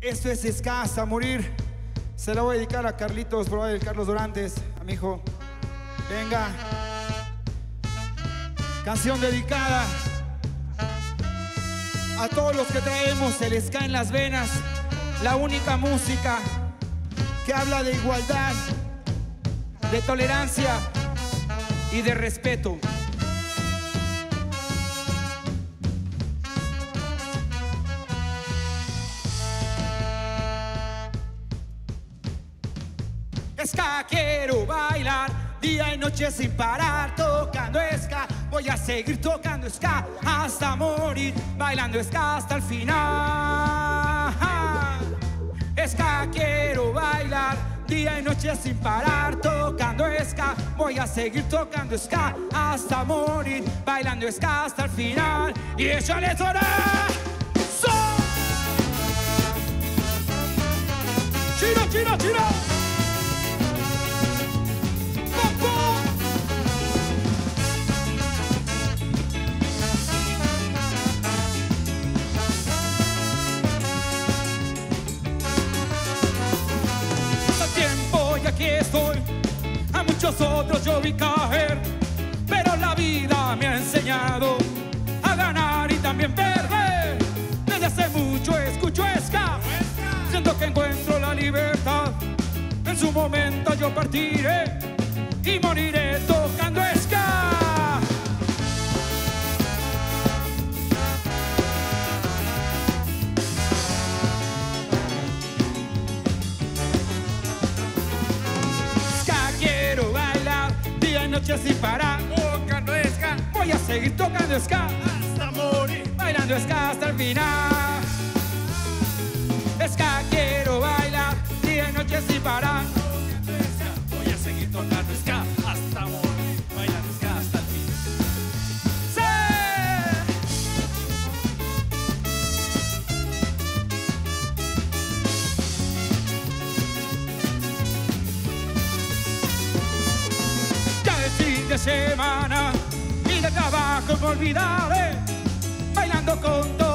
Esto es hasta morir. Se la voy a dedicar a Carlitos, el Carlos Dorantes, a mi hijo. Venga. Canción dedicada a todos los que traemos el ska en las venas. La única música que habla de igualdad, de tolerancia y de respeto. Ska quiero bailar día y noche sin parar tocando ska. Voy a seguir tocando ska hasta morir, bailando ska hasta el final. Ska quiero bailar día y noche sin parar tocando ska. Voy a seguir tocando ska hasta morir, bailando ska hasta el final. Y eso les hará. Chino, chino, chino. Muchos otros yo vi caer, pero la vida me ha enseñado a ganar y también perder. Desde hace mucho escucho ska, siento que encuentro la libertad. En su momento yo partiré y moriré tocando ska. Noche sin parar. Tocando ska. Voy a seguir tocando ska. Hasta morir. Bailando ska hasta el final. Ska quiero semana y de trabajo me olvidaré, bailando con toda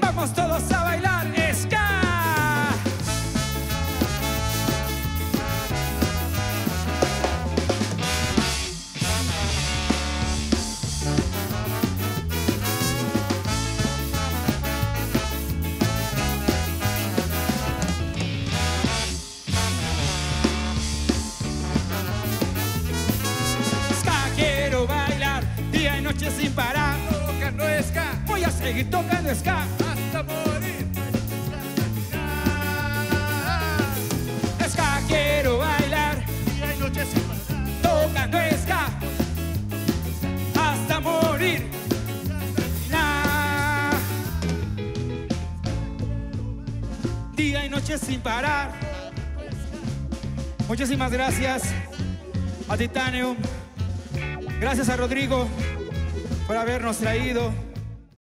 Vamos todos a bailar Seguir tocando ska hasta morir. Ska quiero bailar día y noche sin parar. Tocando ska hasta morir. Día y noche sin parar. Muchísimas gracias a Titanium. Gracias a Rodrigo por habernos traído.